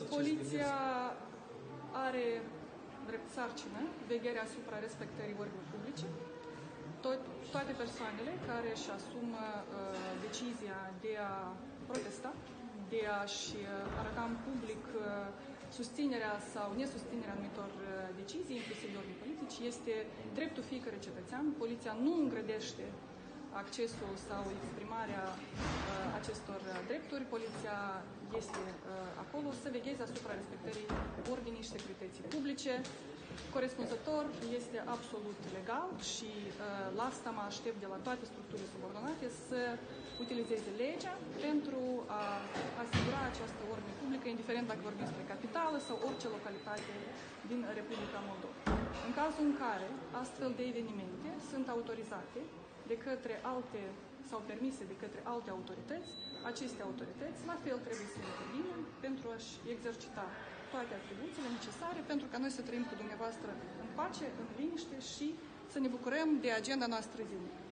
Sau ce Poliția are drept sarcină vegherea asupra respectării ordinii publice. Tot, toate persoanele care își asumă uh, decizia de a protesta, de a-și uh, arăta în public uh, susținerea sau nesusținerea anumitor uh, decizii, inclusiv de ordine politici, este dreptul fiecărui cetățean. Poliția nu îngrădește accesul sau exprimarea uh, acestor uh, drepturi. Poliția este uh, acolo să vegheze asupra respectării ordinii și securității publice. Corespunzător este absolut legal și uh, la asta mă aștept de la toate structurile subordonate să utilizeze legea pentru a asigura această ordine publică, indiferent dacă vorbim despre capitală sau orice localitate din Republica Moldova. În cazul în care astfel de evenimente sunt autorizate de către alte sau permise de către alte autorități, aceste autorități la fel trebuie să intervină pentru a-și exercita toate atribuțiile necesare pentru ca noi să trăim cu dumneavoastră în pace, în liniște și să ne bucurăm de agenda noastră zilnică.